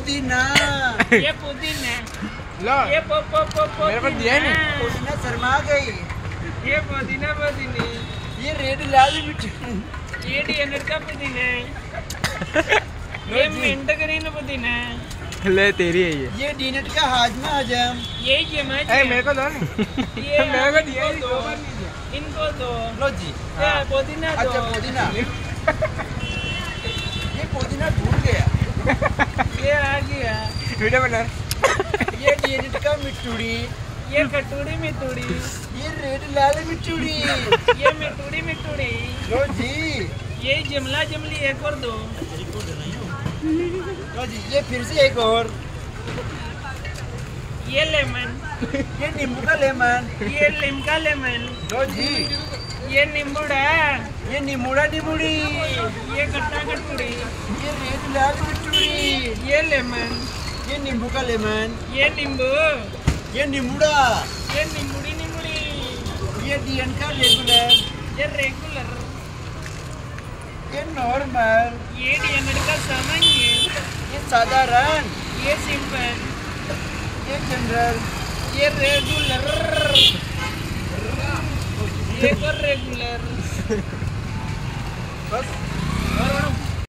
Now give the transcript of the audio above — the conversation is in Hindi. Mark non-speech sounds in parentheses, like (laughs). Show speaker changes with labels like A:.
A: पुदीना। (laughs)
B: ये पुदीना।
C: लो।
B: ये पो पो पो पो
C: मेरे पास दिया नहीं।
A: पुदीना। शर्मा गई।
B: ये पुदीना पुदीनी।
A: ये रेड लाल
B: ये का पुदीना (laughs) ये मिंट ग्रीन पुदीना
C: ले तेरी है ये।
A: ये डीनट का हाजमा हजम
B: ये ये मैं
C: ए मेरे को दो
B: ये (laughs)
C: मेरे को दिया
B: इनको
C: दो
B: दो।
C: बार नहीं दिया
B: इनको दो।
A: लो जी।
B: ये पुदीना दो।
A: अच्छा पुदीना ये पुदीना ढूंढ गया
B: ये आ गया।
C: वीडियो बना।
A: ये डीनट का मिट्टूड़ी
B: ये कटोरी मिटूड़ी
A: ये रेड लाल मिट्टूड़ी
B: ये मिटूड़ी मिटूड़ी
A: लो जी।
B: ये जमला जमली एक और दो।
A: लो जी ये फिर से एक और।
B: ये लेमन।
A: ये नींबू का लेमन।
B: ये लिमका लेमन।
A: लो जी।
B: ये नींबूड़ा
A: ये नीमूड़ा नीमूड़ी
B: ये कट्टा कटूड़ी
A: ये रेड लाल मिट्टूड़ी
B: ये लेमन।
A: ये नींबू का लेमन।
B: ये नींबू।
A: ये नीमूड़ा।
B: ये नींबूड़ी नींबूड़ी
A: ये डीएन का रेगुलर
B: ये रेगुलर
A: ये नॉर्मल
B: ये डीएनएड का सामान्य
A: ये। साधारण।
B: ये सिंपल
A: ये जनरल
B: ये रेगुलर (laughs) ये तो रेगुलर
A: बस।